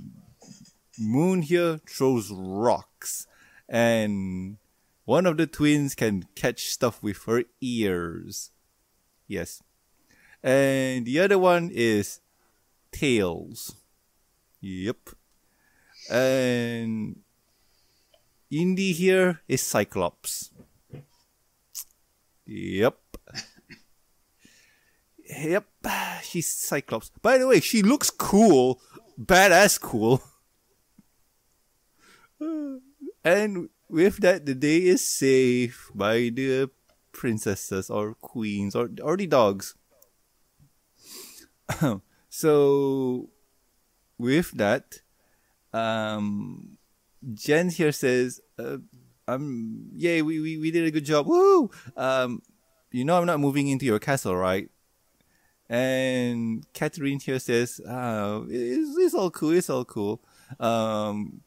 Moon here throws rocks, and one of the twins can catch stuff with her ears. Yes. And the other one is Tails. Yep. And Indy here is Cyclops. Yep. Yep. She's Cyclops. By the way, she looks cool. Badass cool. And with that, the day is saved by the princesses or queens or, or the dogs. so, with that, um, Jen here says, uh, um, yay, we, we, we did a good job. Woo! Um, you know I'm not moving into your castle, right? And Catherine here says, uh, it's, it's all cool, it's all cool. Um,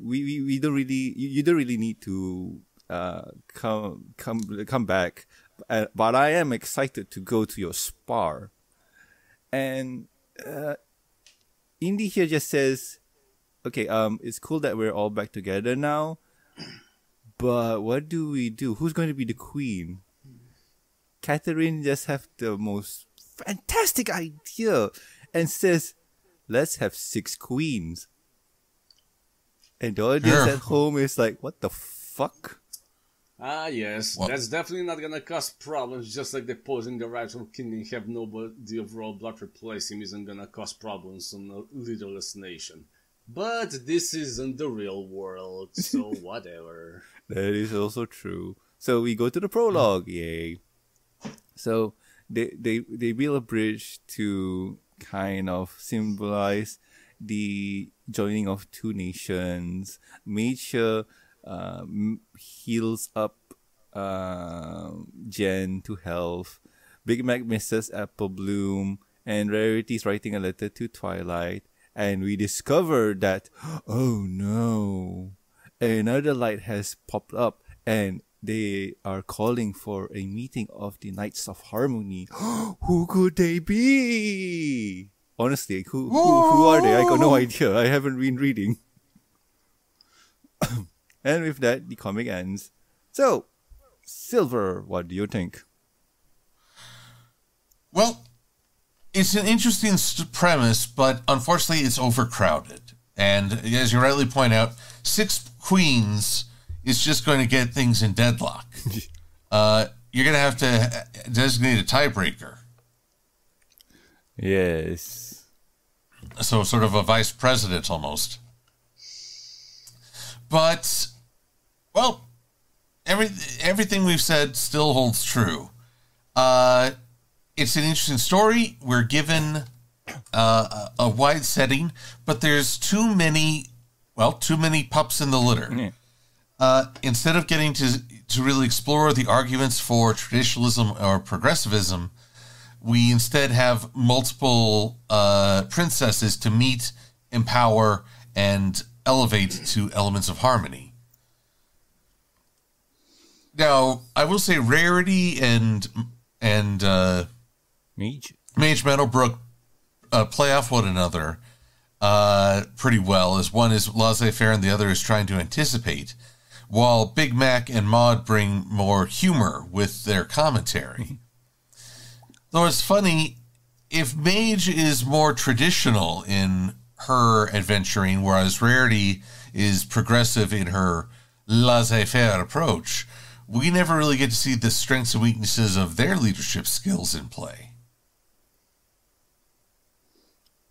we, we, we don't really, you, you don't really need to, uh, come, come, come back. Uh, but I am excited to go to your spar. And, uh, Indy here just says, okay, um, it's cool that we're all back together now, but what do we do? Who's going to be the queen? Catherine just have the most fantastic idea and says, let's have six queens. And the audience at home is like, what the fuck? Ah, yes, Well- that's definitely not gonna cause problems, just like deposing the rightful king and have nobody of royal blood replace him isn't gonna cause problems on a leaderless nation. But this isn't the real world, so whatever. That is also true. So we go to the prologue, yay. So they they they build a bridge to kind of symbolize the joining of two nations. Major um, heals up uh, Jen to health. Big Mac misses Apple Bloom, and Rarity's writing a letter to Twilight. And we discover that, oh no, another light has popped up and they are calling for a meeting of the Knights of Harmony. who could they be? Honestly, who, who who are they? I got no idea. I haven't been reading. and with that, the comic ends. So, Silver, what do you think? Well, it's an interesting premise, but unfortunately, it's overcrowded. And as you rightly point out, six queens is just going to get things in deadlock. uh, you're going to have to designate a tiebreaker. Yes. So, sort of a vice president almost. But, well, every, everything we've said still holds true. Uh, it's an interesting story. We're given uh, a wide setting, but there's too many well, too many pups in the litter. Yeah. Uh, instead of getting to to really explore the arguments for traditionalism or progressivism, we instead have multiple uh, princesses to meet, empower, and elevate to elements of harmony. Now, I will say Rarity and and uh, Mage. Mage Meadowbrook uh, play off one another uh, pretty well, as one is laissez faire and the other is trying to anticipate, while Big Mac and Maud bring more humor with their commentary. Though it's funny, if Mage is more traditional in her adventuring, whereas Rarity is progressive in her laissez faire approach, we never really get to see the strengths and weaknesses of their leadership skills in play.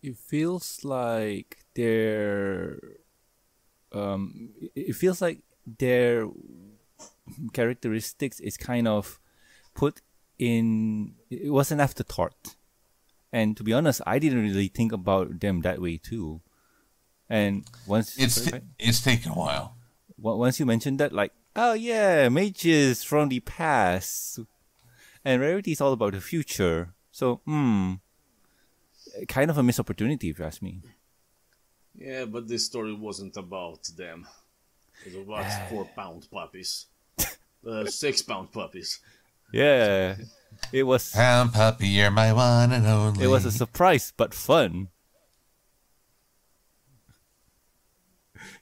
It feels like their um it feels like their characteristics is kind of put in it was an afterthought. And to be honest, I didn't really think about them that way too. And once It's sorry, it's taken a while. Once you mentioned that, like, oh yeah, mages from the past, and rarity is all about the future. So, hmm, kind of a missed opportunity, if you ask me. Yeah, but this story wasn't about them. It was about four pound puppies. Uh, six pound puppies. Yeah, it was Pound puppy, you're my one and only. it was a surprise but fun.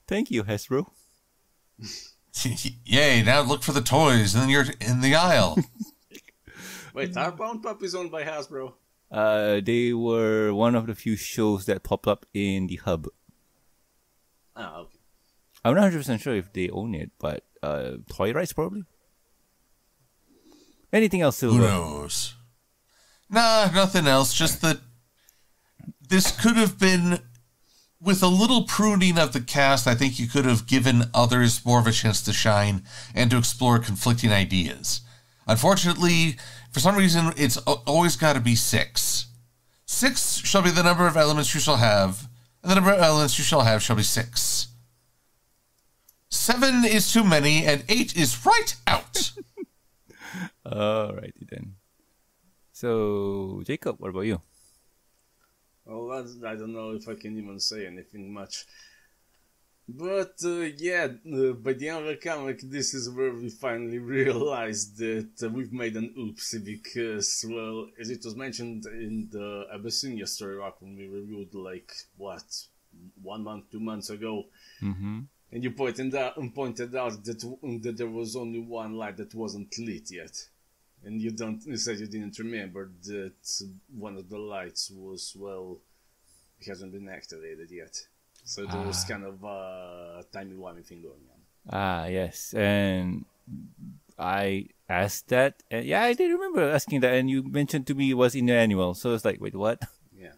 Thank you, Hasbro. Yay! Now look for the toys, and then you're in the aisle. Wait, are pound puppies owned by Hasbro? Uh, they were one of the few shows that popped up in the hub. Ah, okay. I'm not 100% sure if they own it, but uh, toy rights probably. Anything else, Who Silver? knows? Nah, nothing else. Just that this could have been, with a little pruning of the cast, I think you could have given others more of a chance to shine and to explore conflicting ideas. Unfortunately, for some reason, it's always got to be six. Six shall be the number of elements you shall have, and the number of elements you shall have shall be six. Seven is too many, and eight is right out. Alrighty then. So, Jacob, what about you? Well, I don't know if I can even say anything much. But uh, yeah, uh, by the end of the comic, this is where we finally realized that uh, we've made an oopsie because, well, as it was mentioned in the Abyssinia story arc when we reviewed, like, what, one month, two months ago, Mm-hmm. and you pointed out, pointed out that, that there was only one light that wasn't lit yet. And you don't, you said you didn't remember that one of the lights was, well, hasn't been activated yet. So there was kind of a timey-wimey thing going on. Ah, yes. And I asked that. And yeah, I did remember asking that. And you mentioned to me it was in the annual. So it's like, wait, what? Yeah.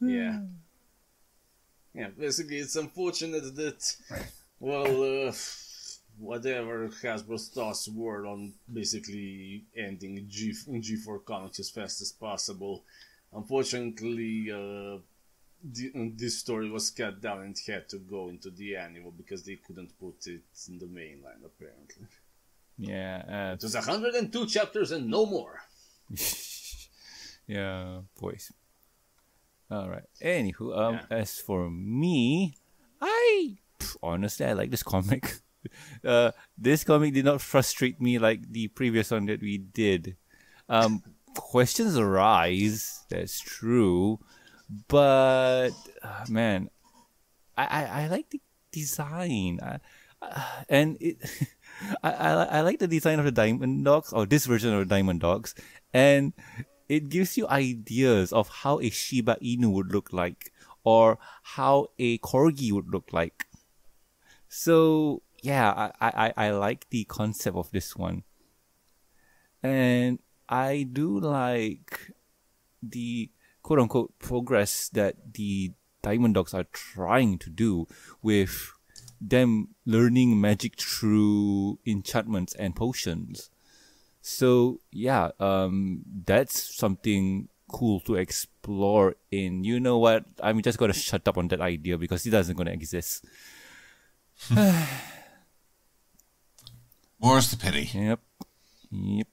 Yeah. Yeah, basically, it's unfortunate that, well, uh, whatever Hasbro's thoughts were on basically ending G- G4 Comics as fast as possible. Unfortunately, uh, the, this story was cut down and had to go into the annual because they couldn't put it in the main line, apparently. Yeah. It was 102 chapters and no more. Uh, yeah, boys. All right. Anywho, um, Yeah. as for me, I pff, honestly I like this comic. uh, this comic did not frustrate me like the previous one that we did. Um, questions arise. That's true, but uh, man, I, I I like the design. I, uh, and it, I, I I like the design of the diamond dogs or this version of the diamond dogs, and it gives you ideas of how a Shiba Inu would look like or how a corgi would look like. So yeah, I, I, I like the concept of this one. And I do like the quote unquote progress that the Diamond Dogs are trying to do with them learning magic through enchantments and potions. So yeah, um, that's something cool to explore in. You know what? I'm just gonna shut up on that idea because it doesn't gonna exist. More's the pity. Yep. Yep.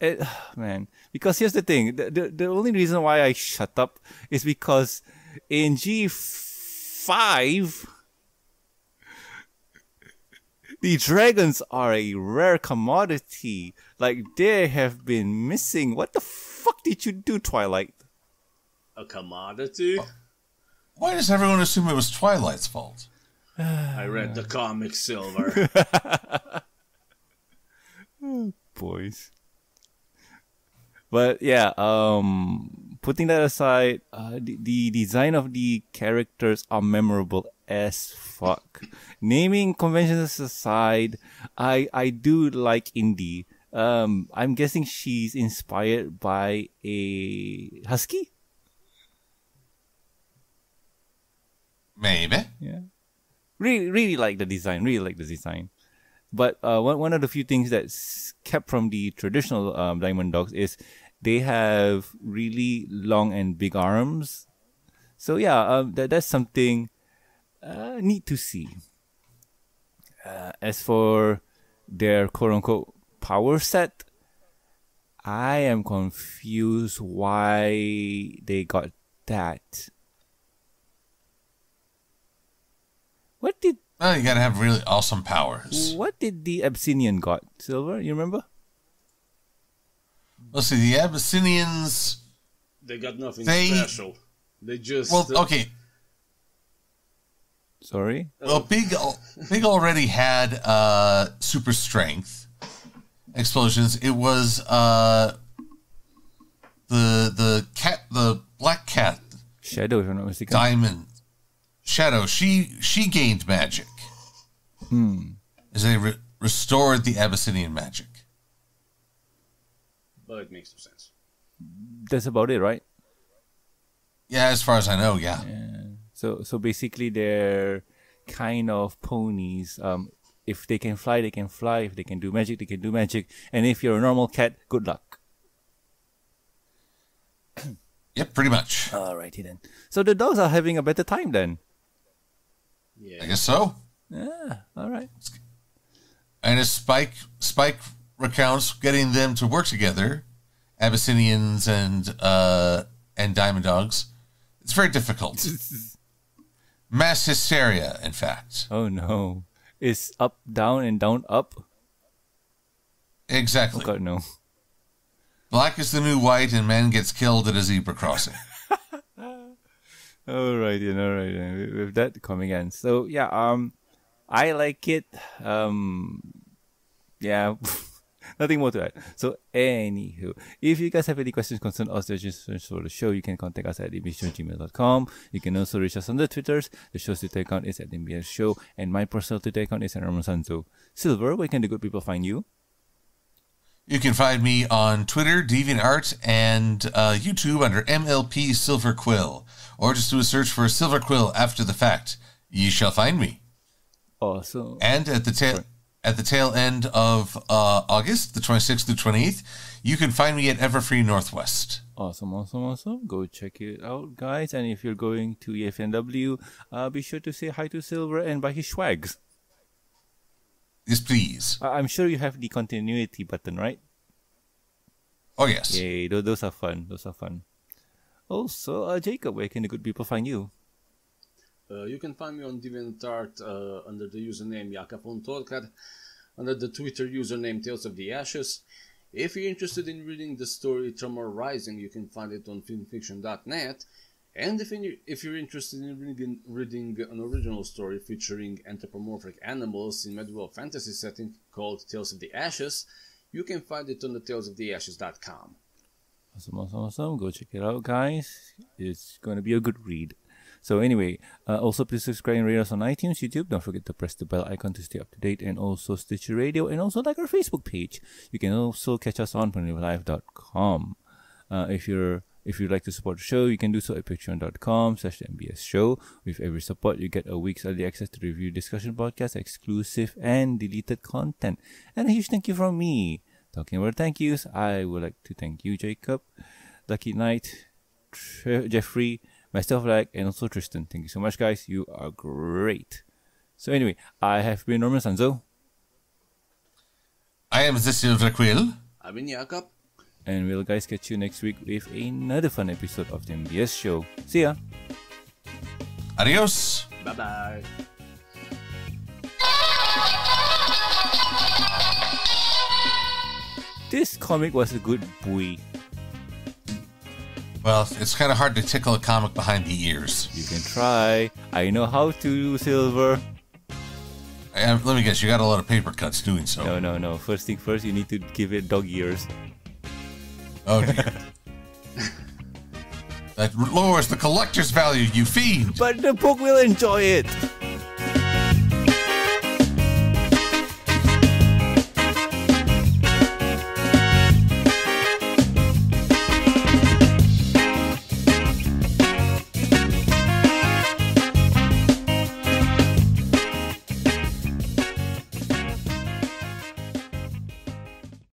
It, man, because here's the thing: the, the the only reason why I shut up is because in G five, the dragons are a rare commodity. Like they have been missing. What the fuck did you do, Twilight? A commodity? Oh. Why does everyone assume it was Twilight's fault? I read the comic Silver. oh, boys. But yeah, um, putting that aside, uh, the, the design of the characters are memorable as fuck. Naming conventions aside, I I do like Indy. Um, I'm guessing she's inspired by a husky. Maybe. Yeah, really, really like the design. Really like the design. But uh, one one of the few things that's kept from the traditional um, diamond dogs is they have really long and big arms. So yeah, um, that that's something uh, neat to see. Uh, as for their quote unquote power set, I am confused why they got that. What did Well, you gotta have really awesome powers. what did the Abyssinian got? Silver, you remember? Let's see, the Abyssinians. they got nothing They- special. They just. Well, uh, okay. Sorry. Well, Big Big already had uh, super strength explosions. It was uh, the the cat, the black cat, Shadow, if I'm not mistaken. diamond shadow. She she gained magic. Hmm. As they re- restored the Abyssinian magic. But it makes no sense. That's about it, right? Yeah, as far as I know, yeah. So so basically they're kind of ponies. Um if they can fly, they can fly. If they can do magic, they can do magic. And if you're a normal cat, good luck. Yep, pretty much. Alrighty then. So the dogs are having a better time then. Yeah. I guess so. Yeah, alright. And as Spike Spike recounts getting them to work together, Abyssinians and uh, and Diamond Dogs, it's very difficult. Mass hysteria, in fact. Oh no. Is up down and down up? Oh Exactly. god no. Black is the new white, and man gets killed at a zebra crossing. Alright then, alright then. With, with that coming in. So yeah, um I like it. Um yeah. Nothing more to add. So, anywho, if you guys have any questions, concerns, or suggestions for the show, you can contact us at imbshow@gmail.com. You can also reach us on the Twitters. The show's Twitter account is at MBS Show, and my personal Twitter account is at Norman Sanzo. Silver, where can the good people find you? You can find me on Twitter, DeviantArt, and uh, YouTube under MLP Silver Quill, or just do a search for Silver Quill after the fact. You shall find me. Awesome. And at the tail at the tail end of uh, August, the 26th to 28th, you can find me at Everfree Northwest. Awesome, awesome, awesome. Go check it out, guys. And if you're going to EFNW, uh, be sure to say hi to Silver and buy his swags. Yes, please. I- I'm sure you have the continuity button, right? Oh yes. Yay, tho- those are fun. Those are fun. Also, uh, Jacob, where can the good people find you? Uh, you can find me on DeviantArt uh, under the username Jakafon under the Twitter username Tales of the Ashes. If you're interested in reading the story Tremor Rising, you can find it on fimfiction.net. And if, in, if you're interested in reading, reading an original story featuring anthropomorphic animals in medieval fantasy setting called Tales of the Ashes, you can find it on the talesoftheashes.com. Awesome, awesome, awesome. Go check it out, guys. It's going to be a good read. So anyway, uh, also please subscribe and rate us on iTunes, YouTube. Don't forget to press the bell icon to stay up to date, and also Stitcher Radio, and also like our Facebook page. You can also catch us on PonyLive.com. Uh, if you're if you'd like to support the show, you can do so at patreon.com slash MBS show. With every support, you get a week's early access to review discussion podcasts, exclusive and deleted content. And a huge thank you from me. Talking about thank yous, I would like to thank you, Jacob, Lucky Knight, Tre- Jeffrey, myself, like, and also Tristan. Thank you so much, guys. You are great. So anyway, I have been Norman Sanzo, I am Zesio Draquil. I've been Jakob. And we'll guys catch you next week with another fun episode of the MBS show. See ya. Adios. Bye bye. This comic was a good boy. Well, it's kind of hard to tickle a comic behind the ears. You can try. I know how to, Silver. Let me guess, you got a lot of paper cuts doing so. No, no, no. First thing first, you need to give it dog ears. Oh, dear. that lowers the collector's value, you fiend. But the book will enjoy it.